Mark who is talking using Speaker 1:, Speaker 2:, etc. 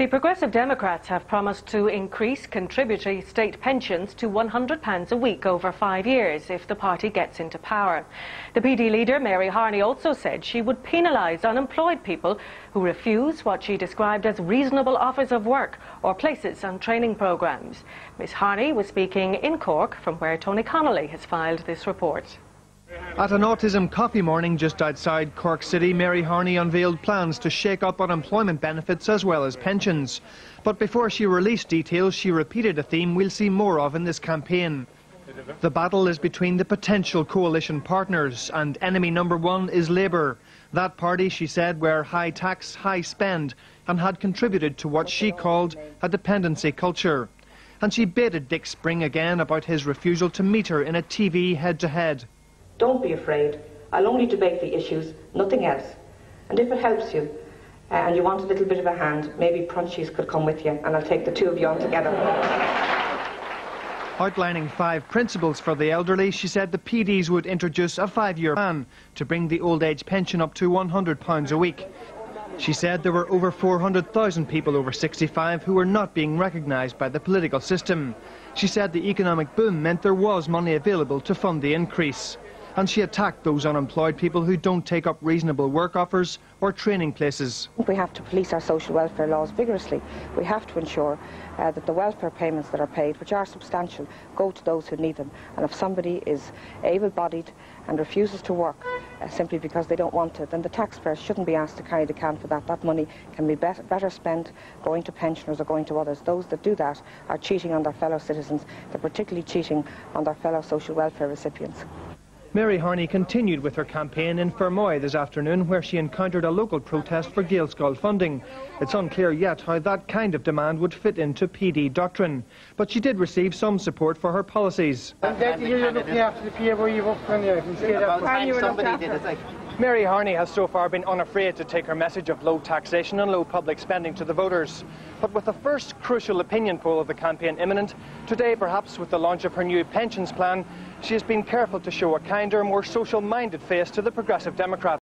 Speaker 1: The Progressive Democrats have promised to increase contributory state pensions to £100 a week over five years if the party gets into power. The PD leader, Mary Harney, also said she would penalise unemployed people who refuse what she described as reasonable offers of work or places on training programmes. Ms Harney was speaking in Cork, from where Tony Connolly has filed this report.
Speaker 2: At an autism coffee morning just outside Cork City, Mary Harney unveiled plans to shake up unemployment benefits as well as pensions. But before she released details, she repeated a theme we'll see more of in this campaign. The battle is between the potential coalition partners, and enemy number one is Labour. That party, she said, were high tax, high spend, and had contributed to what she called a dependency culture. And she baited Dick Spring again about his refusal to meet her in a TV head-to-head. -head.
Speaker 3: Don't be afraid. I'll only debate the issues, nothing else. And if it helps you, uh, and you want a little bit of a hand, maybe Proinsias could come with you, and I'll take the two of you on together.
Speaker 2: Outlining five principles for the elderly, she said the PDs would introduce a five-year plan to bring the old age pension up to £100 a week. She said there were over 400,000 people over 65 who were not being recognised by the political system. She said the economic boom meant there was money available to fund the increase and she attacked those unemployed people who don't take up reasonable work offers or training places.
Speaker 3: We have to police our social welfare laws vigorously. We have to ensure uh, that the welfare payments that are paid, which are substantial, go to those who need them. And if somebody is able-bodied and refuses to work uh, simply because they don't want to, then the taxpayers shouldn't be asked to carry the can for that. That money can be better, better spent going to pensioners or going to others. Those that do that are cheating on their fellow citizens. They're particularly cheating on their fellow social welfare recipients.
Speaker 2: Mary Harney continued with her campaign in Fermoy this afternoon where she encountered a local protest for Gaelscoil funding. It's unclear yet how that kind of demand would fit into PD doctrine, but she did receive some support for her policies. Mary Harney has so far been unafraid to take her message of low taxation and low public spending to the voters. But with the first crucial opinion poll of the campaign imminent, today perhaps with the launch of her new pensions plan, she has been careful to show a kinder, more social-minded face to the Progressive Democrats.